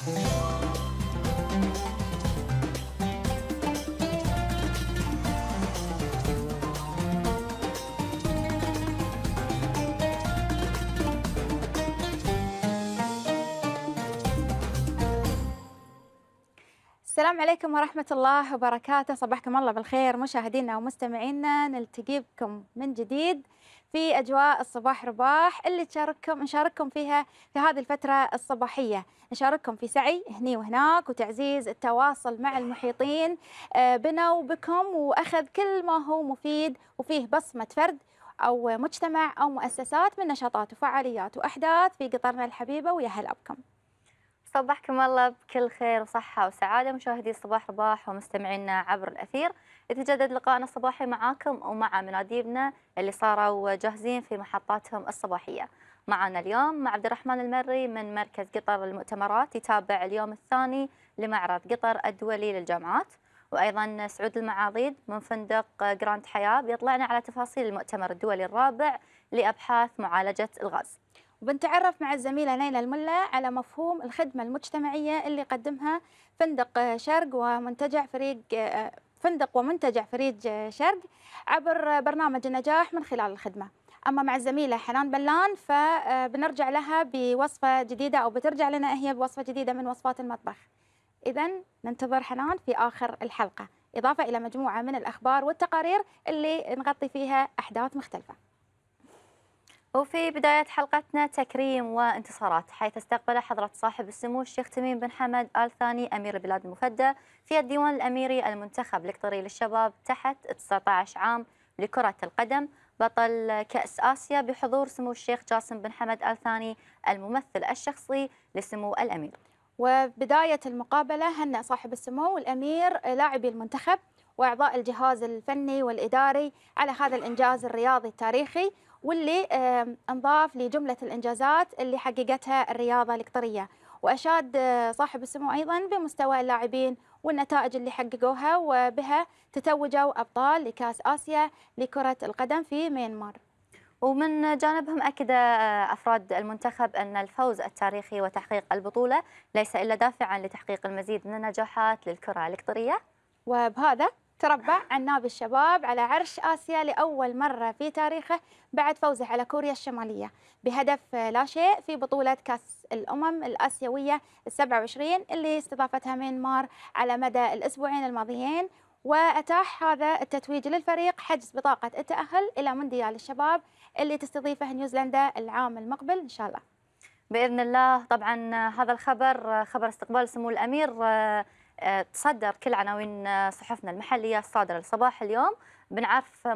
السلام عليكم ورحمة الله وبركاته. صباحكم الله بالخير مشاهدينا ومستمعينا. نلتقي بكم من جديد. في أجواء الصباح رباح اللي تشارككم نشارككم فيها في هذه الفترة الصباحية. نشارككم في سعي هني وهناك وتعزيز التواصل مع المحيطين آه، بنا وبكم وأخذ كل ما هو مفيد وفيه بصمة فرد أو مجتمع أو مؤسسات من نشاطات وفعاليات وأحداث في قطرنا الحبيبة ويا هلا بكم. صبحكم الله بكل خير وصحة وسعادة مشاهدي صباح رباح ومستمعينا عبر الأثير. يتجدد لقائنا الصباحي معاكم ومع مناديبنا اللي صاروا جاهزين في محطاتهم الصباحية. معنا اليوم مع عبد الرحمن المري من مركز قطر للمؤتمرات يتابع اليوم الثاني لمعرض قطر الدولي للجامعات. وأيضا سعود المعاضيد من فندق جراند حياة بيطلعنا على تفاصيل المؤتمر الدولي الرابع لأبحاث معالجة الغاز. وبنتعرف مع الزميلة ليلى الملا على مفهوم الخدمة المجتمعية اللي قدمها فندق شرق ومنتجع فريق فندق ومنتجع فريج شرق عبر برنامج النجاح من خلال الخدمة. أما مع الزميلة حنان بلان فبنرجع لها بوصفة جديدة أو بترجع لنا هي بوصفة جديدة من وصفات المطبخ. إذا ننتظر حنان في آخر الحلقة. إضافة إلى مجموعة من الأخبار والتقارير اللي نغطي فيها أحداث مختلفة. وفي بداية حلقتنا تكريم وانتصارات حيث استقبل حضرة صاحب السمو الشيخ تميم بن حمد آل ثاني أمير البلاد المفدى في الديوان الأميري المنتخب القطري للشباب تحت 19 عام لكرة القدم. بطل كأس آسيا بحضور سمو الشيخ جاسم بن حمد آل ثاني الممثل الشخصي لسمو الأمير. وبداية المقابلة هنأ صاحب السمو الأمير لاعبي المنتخب وأعضاء الجهاز الفني والإداري على هذا الإنجاز الرياضي التاريخي واللي انضاف لجملة الإنجازات اللي حققتها الرياضة القطرية. وأشاد آه، صاحب السمو أيضا بمستوى اللاعبين والنتائج اللي حققوها وبها تتوجوا أبطال لكأس آسيا لكرة القدم في ميانمار. ومن جانبهم أكد آه، أفراد المنتخب أن الفوز التاريخي وتحقيق البطولة ليس إلا دافعا لتحقيق المزيد من النجاحات للكرة القطرية. وبهذا تربع عناب الشباب على عرش آسيا لأول مرة في تاريخه بعد فوزه على كوريا الشمالية. بهدف لا شيء في بطولة كأس الأمم الآسيوية السبعة وعشرين اللي استضافتها ميانمار على مدى الأسبوعين الماضيين. وأتاح هذا التتويج للفريق حجز بطاقة التأهل إلى مونديال الشباب اللي تستضيفه نيوزيلندا العام المقبل إن شاء الله. بإذن الله. طبعا هذا الخبر خبر استقبال سمو الأمير تصدر كل عناوين صحفنا المحلية الصادرة لصباح اليوم. بنعرف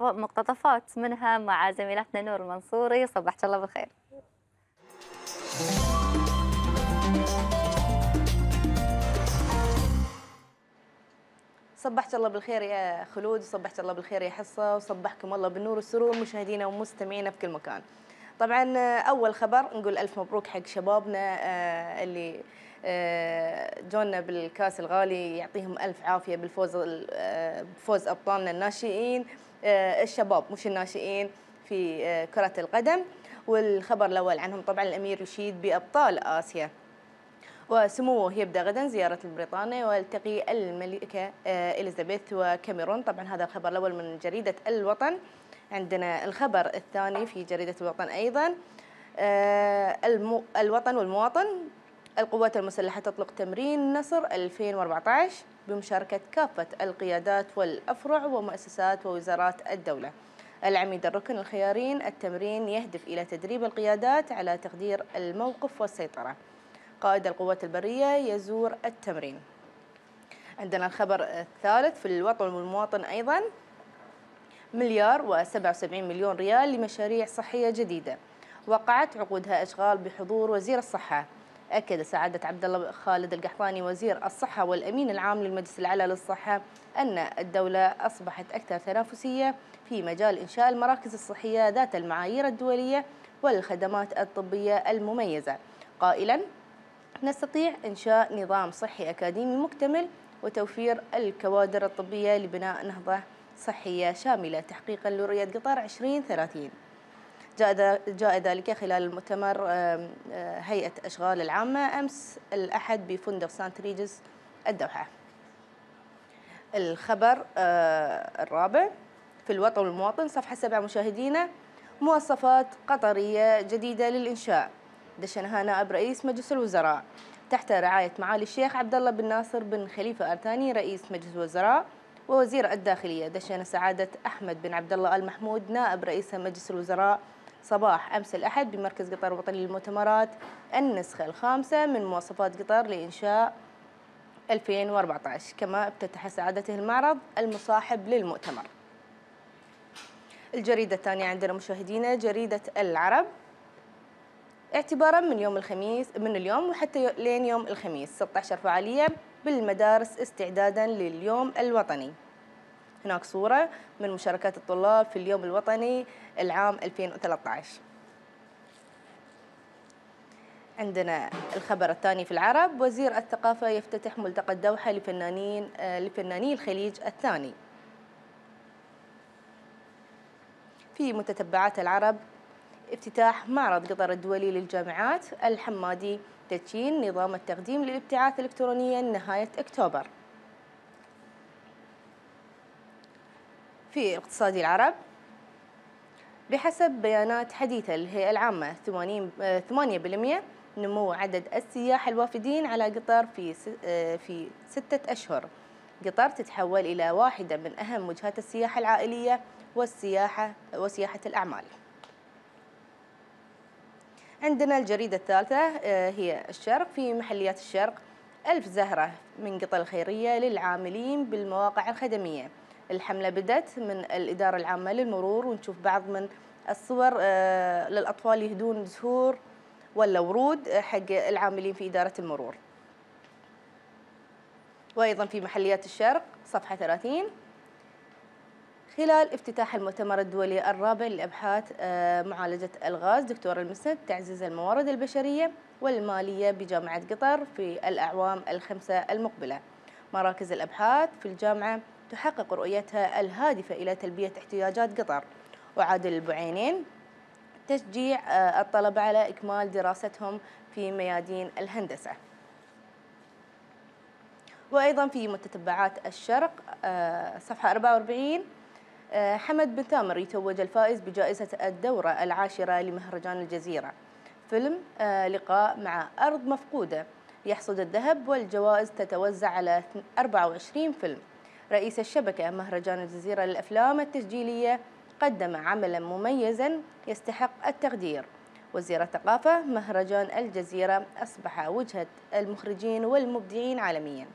مقتطفات منها مع زميلتنا نور المنصوري. صبحت الله بالخير. صبحت الله بالخير يا خلود. وصبحت الله بالخير يا حصة. وصبحكم الله بالنور والسرور مشاهدينا ومستمعينا في كل مكان. طبعا أول خبر نقول ألف مبروك حق شبابنا آه، اللي جونا بالكاس الغالي يعطيهم ألف عافية بالفوز آه، بفوز أبطالنا الناشئين. آه، الشباب مش الناشئين في كرة القدم. والخبر الأول عنهم طبعا الأمير يشيد بأبطال آسيا. وسموه يبدأ غدا زيارة لبريطانيا والتقي الملكة إليزابيث وكاميرون. طبعا هذا الخبر الأول من جريدة الوطن. عندنا الخبر الثاني في جريدة الوطن أيضا. الوطن والمواطن القوات المسلحة تطلق تمرين نصر 2014 بمشاركة كافة القيادات والأفرع ومؤسسات ووزارات الدولة. العميد الركن الخيارين التمرين يهدف إلى تدريب القيادات على تقدير الموقف والسيطرة. قائد القوات البرية يزور التمرين. عندنا الخبر الثالث في الوطن والمواطن أيضا. مليار و77 مليون ريال لمشاريع صحية جديدة. وقعت عقودها أشغال بحضور وزير الصحة. أكد سعادة عبد الله خالد القحطاني وزير الصحة والأمين العام للمجلس الأعلى للصحة أن الدولة أصبحت أكثر تنافسية في مجال إنشاء المراكز الصحية ذات المعايير الدولية والخدمات الطبية المميزة. قائلا نستطيع إنشاء نظام صحي أكاديمي مكتمل وتوفير الكوادر الطبية لبناء نهضة صحية شاملة. تحقيقا لرؤية قطر 2030 جاء جاء ذلك خلال المؤتمر هيئة أشغال العامة أمس الأحد بفندق سانت ريجس الدوحة. الخبر الرابع في الوطن والمواطن صفحة سبعة مشاهدينا مواصفات قطرية جديدة للإنشاء. دشنها نائب رئيس مجلس الوزراء. تحت رعاية معالي الشيخ عبد الله بن ناصر بن خليفة آل ثاني رئيس مجلس الوزراء ووزير الداخلية. دشن سعادة أحمد بن عبد الله آل محمود نائب رئيس مجلس الوزراء صباح أمس الأحد بمركز قطر الوطني للمؤتمرات النسخة الخامسة من مواصفات قطر لإنشاء 2014 كما افتتح سعادته المعرض المصاحب للمؤتمر. الجريدة الثانية عندنا مشاهدينا جريدة العرب. اعتبارا من يوم الخميس من اليوم وحتى لين يوم الخميس 16 فعالية بالمدارس استعدادا لليوم الوطني. هناك صورة من مشاركات الطلاب في اليوم الوطني العام 2013 عندنا الخبر الثاني في العرب. وزير الثقافة يفتتح ملتقى الدوحة لفنانين لفناني الخليج الثاني. في متتبعات العرب افتتاح معرض قطر الدولي للجامعات الحمادي تدشين نظام التقديم للابتعاث الإلكترونية نهاية أكتوبر. في اقتصاد العرب بحسب بيانات حديثة للهيئة العامة. 8% نمو عدد السياح الوافدين على قطر في في ستة أشهر. قطر تتحول إلى واحدة من أهم وجهات السياحة العائلية والسياحة وسياحة الأعمال. عندنا الجريدة الثالثة آه، هي الشرق. في محليات الشرق ألف زهرة من قطى الخيرية للعاملين بالمواقع الخدمية. الحملة بدأت من الإدارة العامة للمرور ونشوف بعض من الصور آه، للأطفال يهدون زهور ولا ورود حق العاملين في إدارة المرور. وأيضا في محليات الشرق صفحة 30 خلال افتتاح المؤتمر الدولي الرابع لأبحاث آه، معالجة الغاز دكتور المسند تعزيز الموارد البشرية والمالية بجامعة قطر في الأعوام الخمسة المقبلة. مراكز الأبحاث في الجامعة تحقق رؤيتها الهادفة إلى تلبية احتياجات قطر. وعادل البعينين تشجيع آه، الطلبة على إكمال دراستهم في ميادين الهندسة. وأيضا في متتبعات الشرق آه، صفحة 44 آه، حمد بن تامر يتوج الفائز بجائزة الدورة العاشرة لمهرجان الجزيرة. فيلم لقاء مع أرض مفقودة. يحصد الذهب والجوائز تتوزع على 24 فيلم. رئيس الشبكة مهرجان الجزيرة للأفلام التسجيلية قدم عملا مميزا يستحق التقدير. وزير الثقافة مهرجان الجزيرة أصبح وجهة المخرجين والمبدعين عالمياً.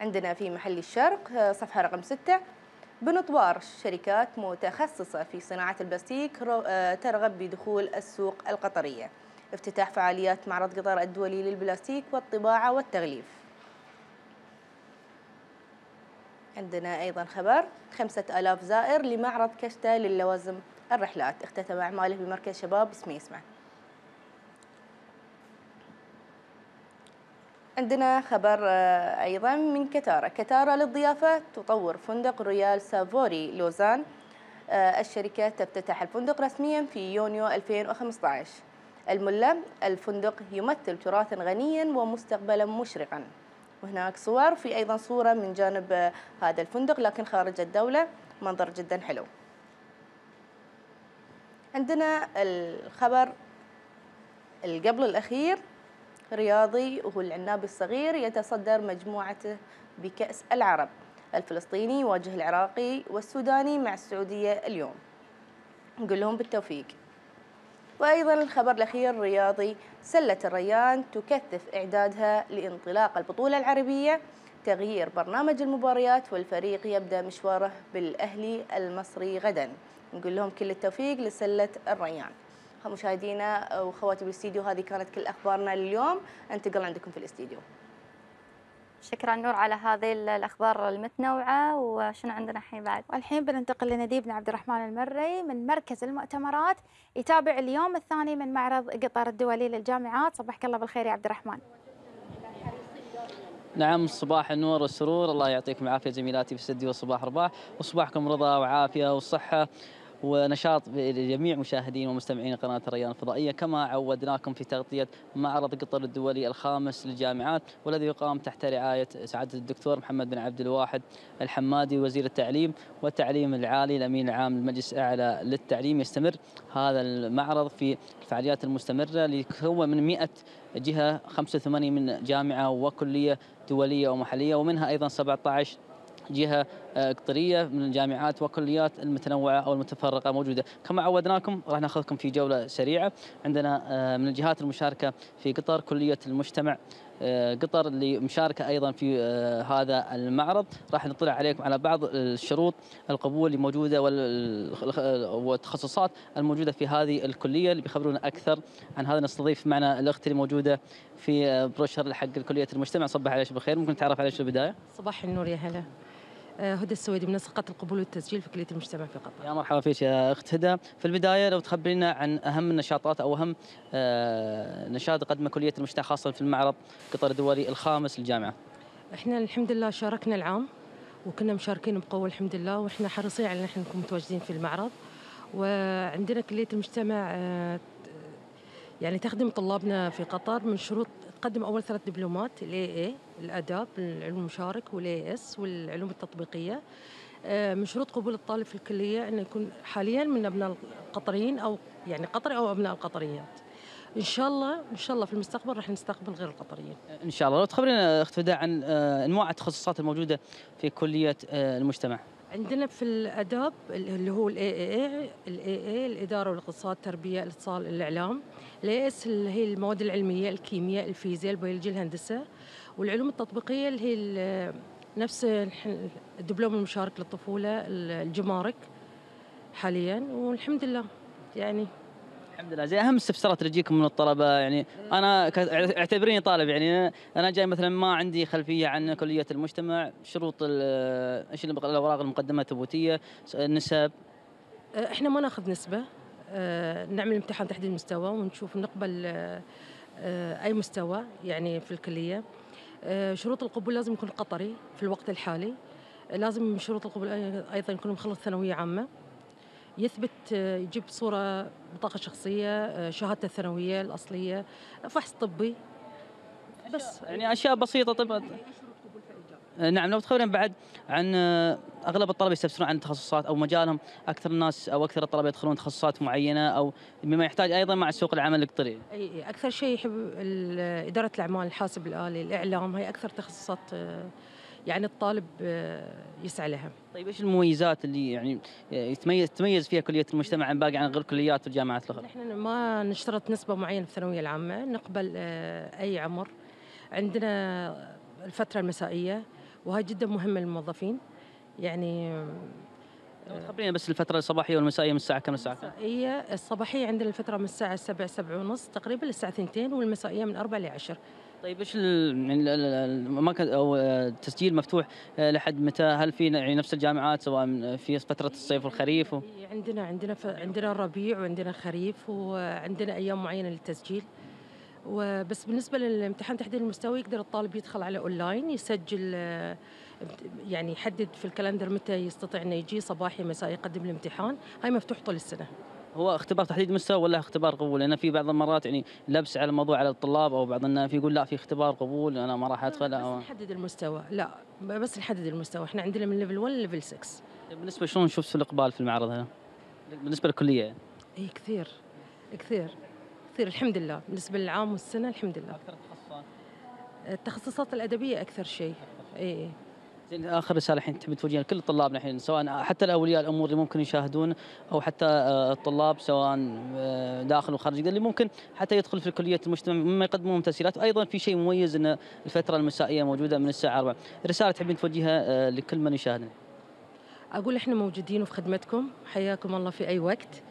عندنا في محل الشرق آه، صفحة رقم ستة بنطوار شركات متخصصة في صناعة البلاستيك آه، ترغب بدخول السوق القطرية. افتتاح فعاليات معرض قطر الدولي للبلاستيك والطباعة والتغليف. عندنا أيضا خبر. خمسة ألاف زائر لمعرض كشتة للوازم الرحلات. اختتم أعماله بمركز شباب اسمه عندنا خبر آه، أيضا من كتارا كتارا للضيافة تطور فندق رويال سافوري لوزان. آه، الشركة تفتتح الفندق رسميا في يونيو 2015 الملة الفندق يمثل تراثا غنيا ومستقبلا مشرقا. وهناك صور في أيضا صورة من جانب آه، هذا الفندق لكن خارج الدولة منظر جدا حلو. عندنا الخبر القبل الأخير رياضي وهو العنابي الصغير يتصدر مجموعته بكأس العرب الفلسطيني يواجه العراقي والسوداني مع السعودية اليوم. نقول لهم بالتوفيق. وأيضا الخبر الأخير رياضي سلة الريان تكثف إعدادها لانطلاق البطولة العربية. تغيير برنامج المباريات والفريق يبدأ مشواره بالأهلي المصري غدا. نقول لهم كل التوفيق لسلة الريان. مشاهدينا وخواتي بالأستديو هذه كانت كل أخبارنا لليوم. أنتقل عندكم في الأستديو. شكرا نور على هذه الأخبار المتنوعة وشنو عندنا الحين بعد؟ والحين بننتقل لنديب بن عبد الرحمن المري من مركز المؤتمرات يتابع اليوم الثاني من معرض قطر الدولي للجامعات. صبحك الله بالخير يا عبد الرحمن. نعم صباح النور والسرور. الله يعطيكم العافية زميلاتي في الاستديو صباح رباح وصباحكم رضا وعافية وصحة. ونشاط لجميع مشاهدين ومستمعين قناة الريان الفضائية كما عودناكم في تغطية معرض قطر الدولي الخامس للجامعات والذي يقام تحت رعاية سعادة الدكتور محمد بن عبد الواحد الحمادي وزير التعليم والتعليم العالي الأمين العام للمجلس الأعلى للتعليم. يستمر هذا المعرض في الفعاليات المستمرة ليكون من 100 جهة 85 من جامعة وكلية دولية ومحلية ومنها أيضا 17 جهة قطرية من الجامعات والكليات المتنوعة أو المتفرقة موجودة. كما عودناكم راح ناخذكم في جولة سريعة. عندنا آه، من الجهات المشاركة في قطر كلية المجتمع آه، قطر اللي مشاركة أيضا في آه، هذا المعرض. راح نطلع عليكم على بعض الشروط القبول اللي موجودة وال- والتخصصات الموجودة في هذه الكلية اللي بيخبرونا أكثر عن هذا. نستضيف معنا الأخت اللي موجودة في بروشر حق كلية المجتمع. صباح عليك بالخير ممكن تعرف عليك في البداية؟ صباح النور يا هلا. هدى السويدي منسقة القبول والتسجيل في كلية المجتمع في قطر. يا مرحبا فيك يا أخت هدى. في البداية لو تخبرينا عن أهم النشاطات أو أهم آه، نشاط قدمه كلية المجتمع خاصة في المعرض قطر الدولي الخامس للجامعة. إحنا الحمد لله شاركنا العام وكنا مشاركين بقوة الحمد لله وإحنا حريصين على إن إحنا نكون متواجدين في المعرض. وعندنا كلية المجتمع آه، يعني تخدم طلابنا في قطر من شروط تقدم أول ثلاث دبلومات ال AA الاداب العلوم المشارك وال AS والعلوم التطبيقية. آه، من شروط قبول الطالب في الكلية إنه يكون حاليا من أبناء القطريين أو يعني قطري أو أبناء القطريات. إن شاء الله إن شاء الله في المستقبل راح نستقبل غير القطريين. إن شاء الله. لو تخبرينا اخت عن آه، أنواع التخصصات الموجودة في كلية آه، المجتمع. عندنا في الأداب اللي هو ال AA ال AA الإدارة والإقتصاد التربية الاتصال الإعلام. ال AS اللي هي المواد العلمية الكيمياء الفيزياء البيولوجيا الهندسة. والعلوم التطبيقية اللي هي نفس الدبلوم المشارك للطفولة الجمارك حاليا. والحمد لله يعني الحمد لله. زي أهم الاستفسارات اللي تجيكم من الطلبة يعني أنا اعتبريني طالب يعني أنا جاي مثلا ما عندي خلفية عن كلية المجتمع شروط إيش الأوراق المقدمة الثبوتية النسب. آه، إحنا ما ناخذ نسبة. آه، نعمل امتحان تحديد مستوى ونشوف نقبل آه، أي مستوى يعني في الكلية. شروط القبول لازم يكون قطري في الوقت الحالي. لازم شروط القبول أيضا يكون مخلص ثانوية عامة. يثبت آه، يجيب صورة بطاقة شخصية آه، شهادته الثانوية الأصلية فحص طبي. بس. يعني أشياء بسيطة طب آه، نعم لو تخبرين بعد عن أغلب الطلبة يستفسرون عن تخصصات أو مجالهم أكثر الناس أو أكثر الطلبة يدخلون تخصصات معينة أو بما يحتاج أيضا مع سوق العمل القطري. أي أكثر شيء يحب إدارة الأعمال الحاسب الآلي الإعلام هي أكثر تخصصات يعني الطالب آه، يسعى لها طيب إيش المميزات اللي يعني يتميز تميز فيها كلية المجتمع عن باقي عن غير كليات والجامعات الأخرى؟ نحن ما نشترط نسبة معينة في الثانوية العامة نقبل آه، أي عمر عندنا الفترة المسائية وهي جدا مهمة للموظفين يعني لو تخبرينا بس الفترة الصباحية والمسائية من الساعة كم كم؟ المسائية الصباحية عندنا الفترة من الساعة 7 7 ونص تقريبا للساعة 2 والمسائية من 4 ل 10 طيب إيش ال- يعني أو آه، التسجيل مفتوح آه، لحد متى؟ هل في يعني نفس الجامعات سواء في فترة الصيف والخريف؟ و... عندنا عندنا ف... عندنا الربيع وعندنا خريف وعندنا أيام معينة للتسجيل وبس بالنسبة للامتحان تحديد المستوى يقدر الطالب يدخل على أونلاين يسجل آه، يعني يحدد في ال calendar متى يستطيع إنه يجي صباحي مسائي يقدم الامتحان هاي مفتوح طول السنة هو اختبار تحديد مستوى ولا اختبار قبول؟ لأن في بعض المرات يعني لبس على الموضوع على الطلاب أو بعض الناس يقول لا في اختبار قبول أنا ما راح أدخل بس. نحدد المستوى. لا بس نحدد المستوى. إحنا عندنا من level 1 level 6 بالنسبة شلون شفت الاقبال في المعرض هذا؟ بالنسبة للكلية. اي كثير. كثير. كثير. الحمد لله. بالنسبة للعام والسنة الحمد لله. التخصصات الأدبية أكثر شيء. اي زين آخر رسالة الحين تحب توجهها لكل طلابنا الحين سواء حتى الأولياء الأمور اللي ممكن يشاهدون أو حتى آه، الطلاب سواء آه، داخل وخارج اللي ممكن حتى يدخل في كليه المجتمع مما يقدمون تسهيلات. وأيضا في شيء مميز إن الفترة المسائية موجودة من الساعة 4 رسالة تحبين توجهها آه، لكل من يشاهدنا؟ أقول إحنا موجودين وفي خدمتكم حياكم الله في أي وقت.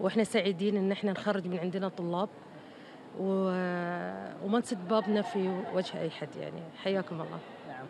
وإحنا سعيدين إن إحنا نخرج من عندنا طلاب. و... وما نسد بابنا في وجه أي حد يعني. حياكم الله.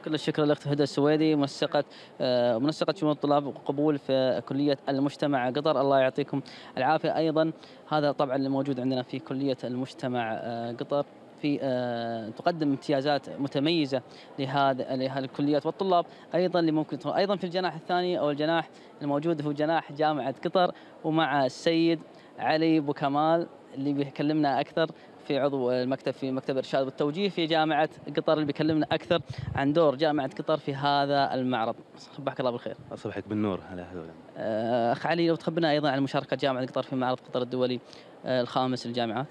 كل الشكر للأخت هدى السويدي منسقة آه، منسقة شؤون الطلاب وقبول في كلية المجتمع قطر. الله يعطيكم العافية. أيضا هذا طبعا اللي موجود عندنا في كلية المجتمع آه، قطر. في آه، تقدم امتيازات متميزة لهذا لهذه الكليات. والطلاب أيضا اللي ممكن أيضا في الجناح الثاني أو الجناح الموجود هو جناح جامعة قطر. ومع السيد علي أبو كمال اللي بيكلمنا أكثر في عضو المكتب في مكتب الإرشاد والتوجيه في جامعة قطر اللي بيكلمنا أكثر عن دور جامعة قطر في هذا المعرض. صبحك الله بالخير. صبحك بالنور. هلا هذول آه، أخ علي لو تخبرنا أيضا عن مشاركة جامعة قطر في معرض قطر الدولي آه، الخامس للجامعات.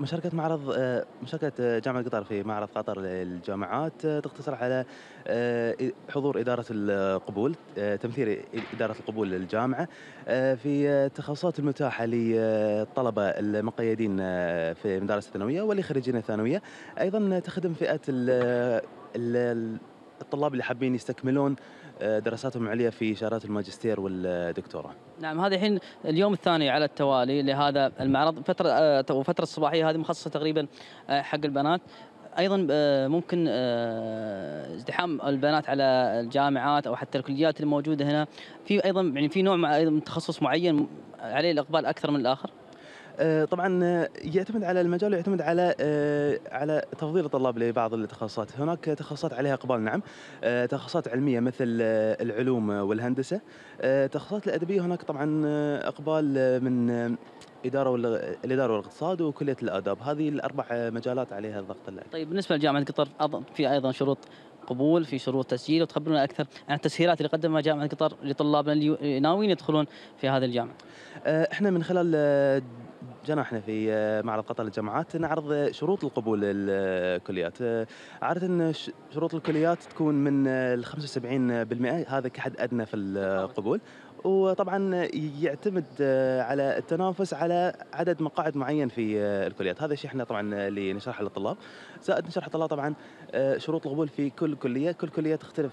مشاركة معرض آه، مشاركة آه، جامعة قطر في معرض قطر للجامعات آه، تقتصر على آه، حضور إدارة القبول آه، تمثيل إدارة القبول للجامعة آه، في آه، التخصصات المتاحة للطلبة المقيدين آه، في مدارس الثانوية واللي خريجين الثانوية. أيضا تخدم فئة ال- ال- الطلاب اللي حابين يستكملون آه، دراساتهم العليا في شهادات الماجستير والدكتوراه. نعم هذا الحين اليوم الثاني على التوالي لهذا المعرض. فترة آه، وفترة الصباحية هذه مخصصة تقريبا آه، حق البنات. أيضا آه، ممكن ازدحام البنات على الجامعات أو حتى الكليات الموجودة هنا. في أيضا يعني في نوع من تخصص معين عليه الإقبال أكثر من الآخر؟ طبعا آه، يعتمد على المجال ويعتمد على آه، على تفضيل الطلاب لبعض التخصصات، هناك تخصصات عليها إقبال نعم، آه، تخصصات علمية مثل آه، العلوم والهندسة، آه، التخصصات الأدبية هناك طبعا آه، إقبال آه، من آه، إدارة الإدارة والاقتصاد وكلية الاداب، هذه الأربع آه، مجالات عليها الضغط الأكبر. طيب بالنسبة لجامعه قطر أظن في أيضا شروط قبول في شروط تسجيل وتخبرنا أكثر عن التسهيلات اللي قدمها جامعة قطر لطلابنا اللي ناويين يدخلون في هذه الجامعة. آه، إحنا من خلال جناحنا في آه، معرض قطر للجامعات نعرض آه، شروط القبول للكليات. آه، عادة ش- شروط الكليات تكون من ال 75% هذا كحد أدنى في القبول. وطبعا يعتمد على التنافس على عدد مقاعد معين في الكليات. هذا الشيء إحنا طبعا اللي نشرحه للطلاب. زائد نشرح للطلاب طبعا شروط القبول في كل كلية. كل كلية تختلف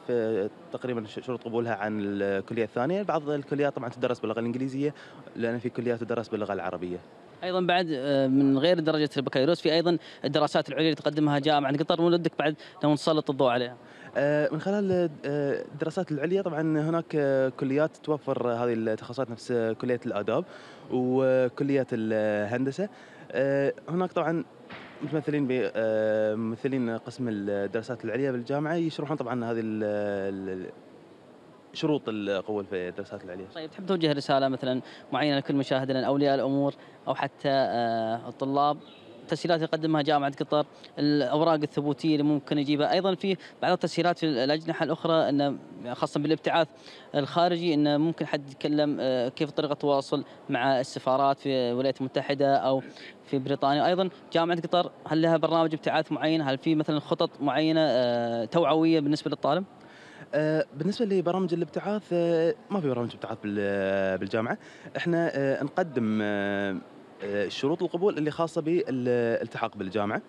تقريبا شروط قبولها عن الكلية الثانية. بعض الكليات طبعا تدرس باللغة الإنجليزية لأن في كليات تدرس باللغة العربية. أيضا بعد آه، من غير درجة البكالوريوس في أيضا الدراسات العليا اللي تقدمها جامعة. قطر ودك بعد لو نسلط الضوء عليها؟ آه، من خلال آه، الدراسات العليا طبعا هناك كليات توفر هذه التخصصات نفس كلية الآداب وكليه الهندسة. هناك طبعا متمثلين ب آه، ممثلين قسم الدراسات العليا بالجامعة يشرحون طبعا هذه شروط القبول في الدراسات العليا طيب تحب توجه رسالة مثلا معينة لكل مشاهدنا اولياء الأمور أو حتى آه، الطلاب؟ التسهيلات اللي جامعة قطر الأوراق الثبوتية اللي ممكن يجيبها. أيضا في بعض التسهيلات في الأجنحة الأخرى انه خاصة بالابتعاث الخارجي انه ممكن حد يتكلم آه، كيف طريقة التواصل مع السفارات في الولايات المتحدة أو في بريطانيا. أيضا جامعة قطر هل لها برنامج ابتعاث معين؟ هل في مثلا خطط معينة آه، توعوية بالنسبة للطالب؟ بالنسبة لبرامج الابتعاث آه، ما في برامج ابتعاث بال- بالجامعة. إحنا آه، نقدم آه، آه، شروط القبول اللي خاصة بالالتحاق بالجامعة.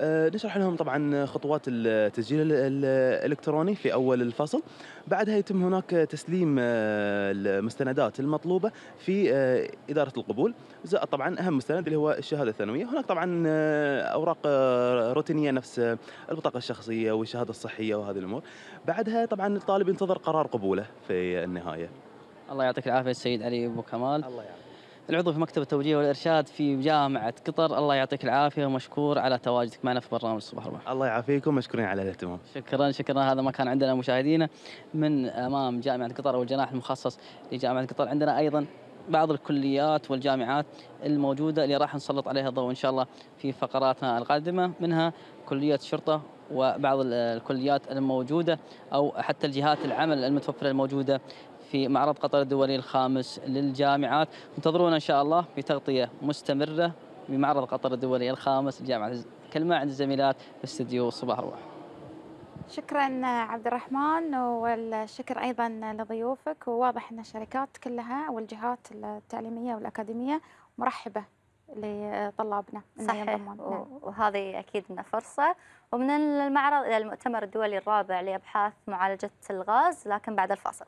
آه، نشرح لهم طبعا خطوات التسجيل ال- ال- الإلكتروني في أول الفصل. بعدها يتم هناك تسليم آه، المستندات المطلوبة في آه، إدارة القبول. زائد طبعا أهم مستند اللي هو الشهادة الثانوية. هناك طبعا آه، أوراق آه، روتينية نفس آه، البطاقة الشخصية والشهادة الصحية وهذه الأمور. بعدها طبعا الطالب ينتظر قرار قبوله في النهاية. الله يعطيك العافية السيد علي أبو كمال. الله يعافيك. العضو في مكتب التوجيه والإرشاد في جامعة قطر الله يعطيك العافية ومشكور على تواجدك معنا في برنامج الصباح الرباح الله يعافيكم مشكورين على الاهتمام. شكرا شكرا. هذا ما كان عندنا مشاهدينا من أمام جامعة قطر أو الجناح المخصص لجامعة قطر. عندنا أيضا بعض الكليات والجامعات الموجودة اللي راح نسلط عليها الضوء إن شاء الله في فقراتنا القادمة منها كلية الشرطه وبعض ال- الكليات الموجودة أو حتى الجهات العمل المتوفرة الموجودة في معرض قطر الدولي الخامس للجامعات انتظرونا إن شاء الله في تغطيه مستمرة بمعرض قطر الدولي الخامس لجامعة كلمه عند الزميلات في استديو صباح الروح شكرا عبد الرحمن والشكر أيضا لضيوفك وواضح إن الشركات كلها والجهات التعليمية والأكاديمية مرحبة لطلابنا صحيح. نعم. وهذه أكيد إنها فرصة ومن المعرض إلى المؤتمر الدولي الرابع لأبحاث معالجة الغاز لكن بعد الفاصل